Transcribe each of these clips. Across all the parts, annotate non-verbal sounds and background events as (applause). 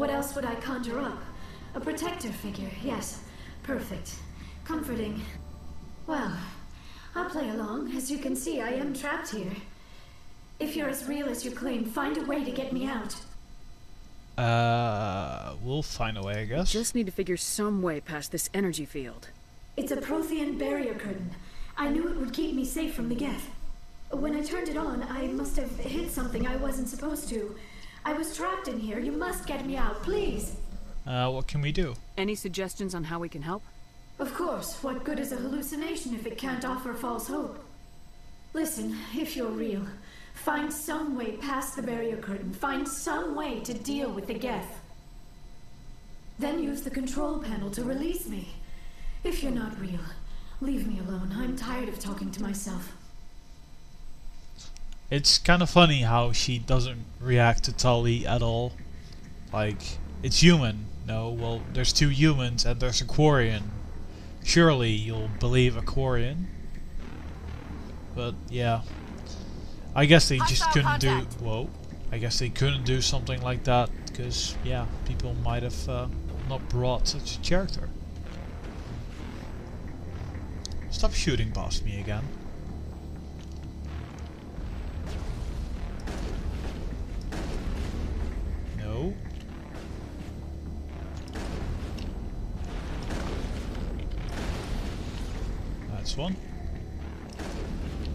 What else would I conjure up? A protector figure, yes. Perfect. Comforting. Well, I'll play along. As you can see, I am trapped here. If you're as real as you claim, find a way to get me out. Uh, we'll find a way, I guess. Just need to figure some way past this energy field. It's a Prothean barrier curtain. I knew it would keep me safe from the Geth. When I turned it on, I must have hit something I wasn't supposed to. I was trapped in here. You must get me out, please. Uh, what can we do? Any suggestions on how we can help? Of course, what good is a hallucination if it can't offer false hope? Listen, if you're real, find some way past the barrier curtain. Find some way to deal with the Geth. Then use the control panel to release me. If you're not real, leave me alone. I'm tired of talking to myself. It's kind of funny how she doesn't react to Tali at all. Like, it's human. No, well, there's two humans and there's a Quarian. Surely you'll believe a Quarian. But, yeah. I guess they just couldn't do... Whoa. I guess they couldn't do something like that because, yeah, people might have uh, not brought such a character. Stop shooting past me again. One.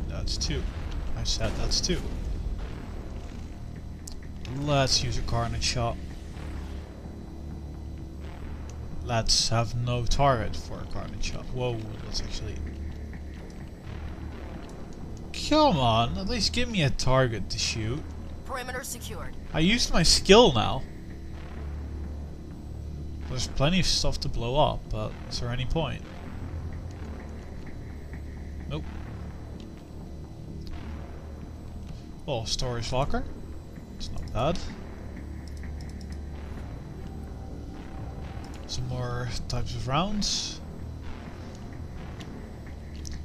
That's two. I said that's two. Let's use a carnage shot. Let's have no target for a carnage shot. Whoa, let's actually... Come on, at least give me a target to shoot. Perimeter secured. I used my skill now. There's plenty of stuff to blow up, but is there any point? Nope. Oh, storage locker. It's not bad. Some more types of rounds.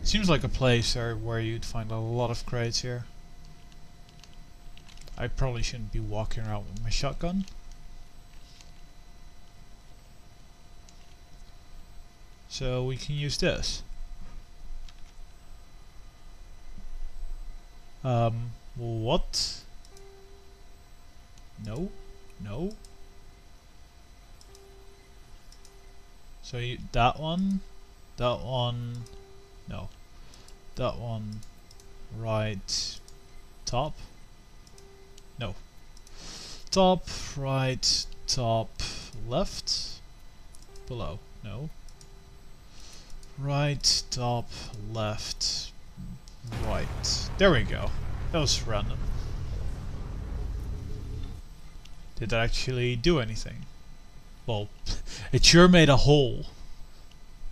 Seems like a place where you'd find a lot of crates here. I probably shouldn't be walking around with my shotgun. So we can use this. Um, what? No, no. So you, that one, that one, no. That one, right, top. No. Top, right, top, left, below. No. Right, top, left, right. There we go. That was random. Did that actually do anything? Well, (laughs) it sure made a hole.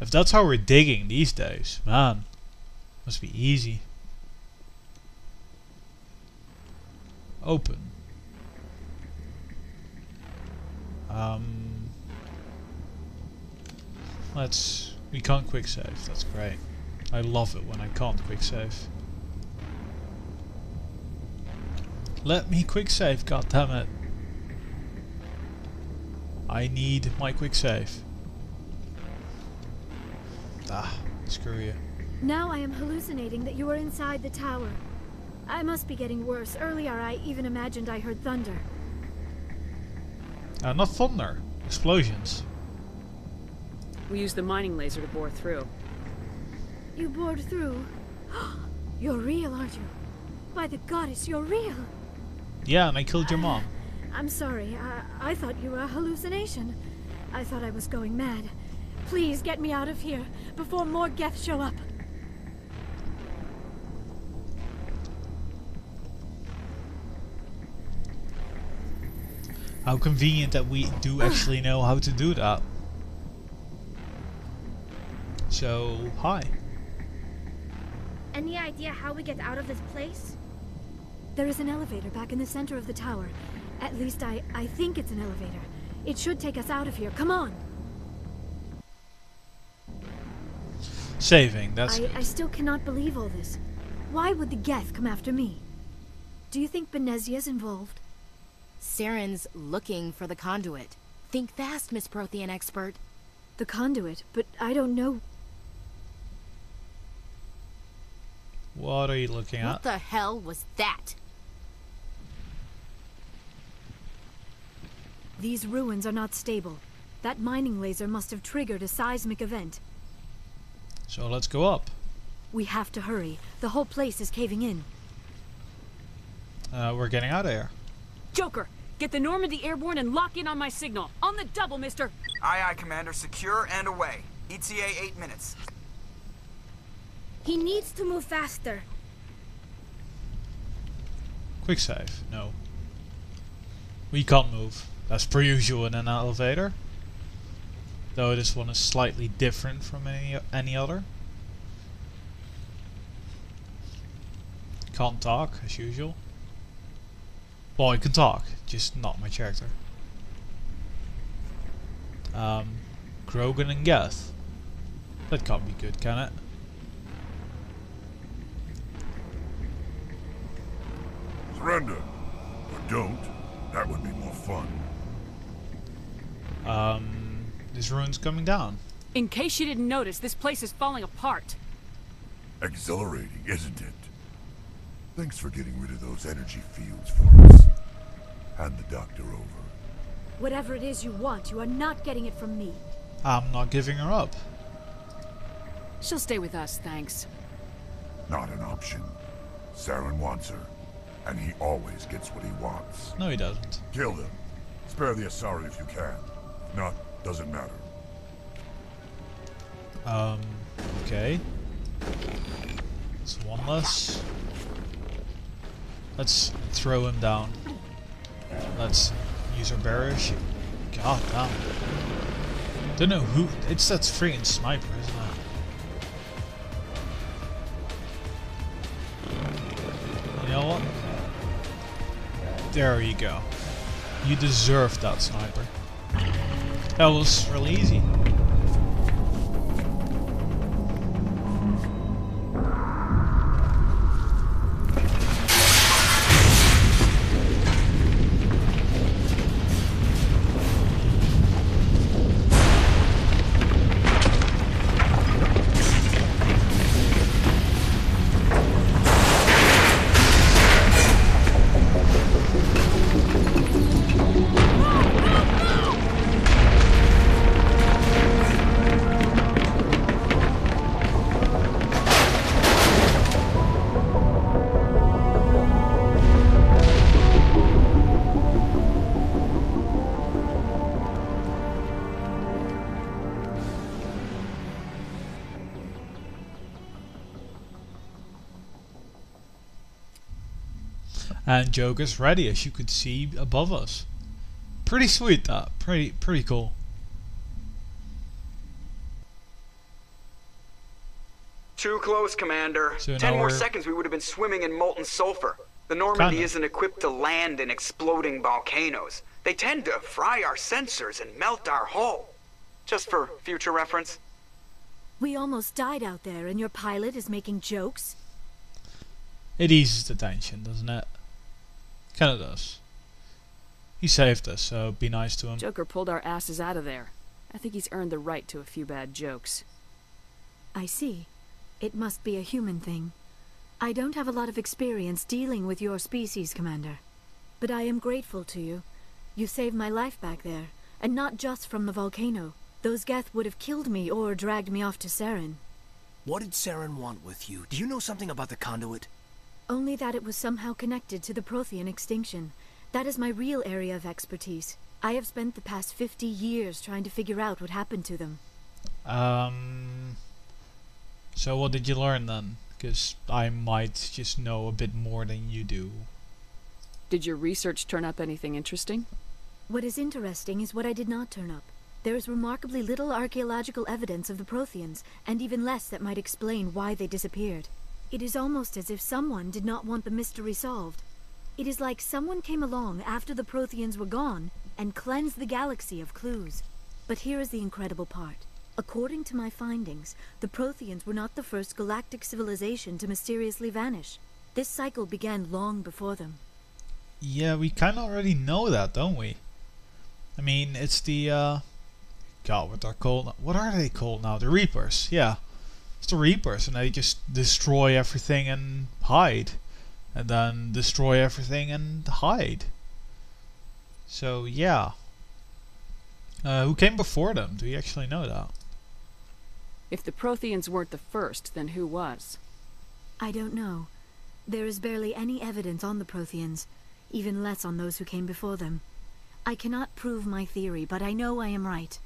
If that's how we're digging these days, man, must be easy. Open. Um, let's. We can't quick save. That's great. I love it when I can't quick save. Let me quick save. God damn it! I need my quick save. Ah, screw you. Now I am hallucinating that you are inside the tower. I must be getting worse. Earlier I even imagined I heard thunder. Uh, not thunder. Explosions. We used the mining laser to bore through. You bored through. (gasps) you're real, aren't you? By the goddess, you're real. Yeah, and I killed your mom. (sighs) I'm sorry. I, I thought you were a hallucination. I thought I was going mad. Please get me out of here before more Geth show up. How convenient that we do (sighs) actually know how to do that. So, hi. Any idea how we get out of this place? There is an elevator back in the center of the tower. At least I, I think it's an elevator. It should take us out of here. Come on. Saving, that's I, good. I still cannot believe all this. Why would the Geth come after me? Do you think Benezia's involved? Saren's looking for the conduit. Think fast, Miss Prothean expert. The conduit, but I don't know. What are you looking at? What the hell was that? These ruins are not stable. That mining laser must have triggered a seismic event. So let's go up. We have to hurry. The whole place is caving in. Uh, we're getting out of here. Joker, get the Normandy airborne and lock in on my signal. On the double, mister. Aye, aye, Commander. Secure and away. ETA eight minutes. He needs to move faster. Quick save. No. We can't move. That's per usual in an elevator. Though this one is slightly different from any, any other. Can't talk, as usual. Well, I can talk, just not my character. Um, Krogan and Geth. That can't be good, can it? Surrender. Or don't. That would be more fun. Um, this ruin's coming down. In case you didn't notice, this place is falling apart. Exhilarating, isn't it? Thanks for getting rid of those energy fields for us. Hand the doctor over. Whatever it is you want, you are not getting it from me. I'm not giving her up. She'll stay with us, thanks. Not an option. Saren wants her. And he always gets what he wants. No, he doesn't. Kill them. Spare the Asari if you can. If not, doesn't matter. Um, okay. It's one less. Let's throw him down. Let's use our barrage. God damn. Don't know who. It's that freaking sniper, There you go. You deserve that sniper. That was really easy. And Joker's ready, as you could see above us. Pretty sweet, that. Pretty, pretty cool. Too close, Commander. So Ten more seconds, we would have been swimming in molten sulfur. The Normandy Kinda. isn't equipped to land in exploding volcanoes. They tend to fry our sensors and melt our hull. Just for future reference. We almost died out there, and your pilot is making jokes? It eases the tension, doesn't it? Kinda does. He saved us, so be nice to him. Joker pulled our asses out of there. I think he's earned the right to a few bad jokes. I see. It must be a human thing. I don't have a lot of experience dealing with your species, Commander. But I am grateful to you. You saved my life back there, and not just from the volcano. Those Geth would have killed me or dragged me off to Saren. What did Saren want with you? Do you know something about the conduit? Only that it was somehow connected to the Prothean extinction. That is my real area of expertise. I have spent the past 50 years trying to figure out what happened to them. Um. So what did you learn then? Because I might just know a bit more than you do. Did your research turn up anything interesting? What is interesting is what I did not turn up. There is remarkably little archaeological evidence of the Protheans, and even less that might explain why they disappeared. It is almost as if someone did not want the mystery solved. It is like someone came along after the Protheans were gone and cleansed the galaxy of clues. But here is the incredible part. According to my findings, the Protheans were not the first galactic civilization to mysteriously vanish. This cycle began long before them. Yeah, we kind of already know that, don't we? I mean, it's the, uh... God, what they're called... What are they called now? The Reapers, yeah. It's the Reapers, and they just destroy everything and hide. And then destroy everything and hide. So, yeah. Uh, who came before them? Do you actually know that? If the Protheans weren't the first, then who was? I don't know. There is barely any evidence on the Protheans, even less on those who came before them. I cannot prove my theory, but I know I am right.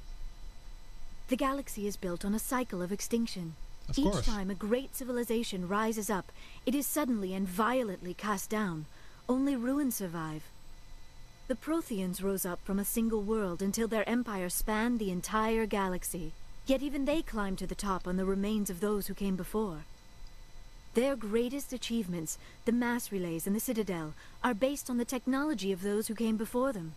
The galaxy is built on a cycle of extinction. Of Each course. time a great civilization rises up, it is suddenly and violently cast down. Only ruins survive. The Protheans rose up from a single world until their empire spanned the entire galaxy. Yet even they climbed to the top on the remains of those who came before. Their greatest achievements, the mass relays and the Citadel, are based on the technology of those who came before them.